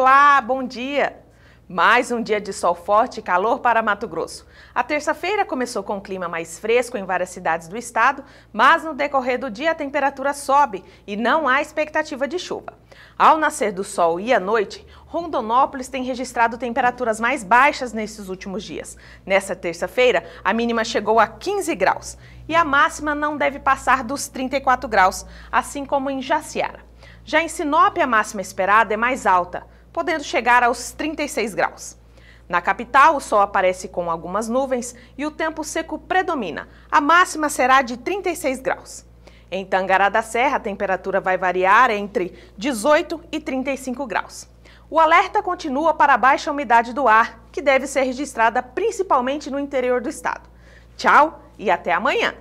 Olá, bom dia! Mais um dia de sol forte e calor para Mato Grosso. A terça-feira começou com um clima mais fresco em várias cidades do estado, mas no decorrer do dia a temperatura sobe e não há expectativa de chuva. Ao nascer do sol e à noite, Rondonópolis tem registrado temperaturas mais baixas nesses últimos dias. Nessa terça-feira, a mínima chegou a 15 graus e a máxima não deve passar dos 34 graus, assim como em Jaciara. Já em Sinop, a máxima esperada é mais alta, podendo chegar aos 36 graus. Na capital, o sol aparece com algumas nuvens e o tempo seco predomina. A máxima será de 36 graus. Em Tangará da Serra, a temperatura vai variar entre 18 e 35 graus. O alerta continua para a baixa umidade do ar, que deve ser registrada principalmente no interior do estado. Tchau e até amanhã!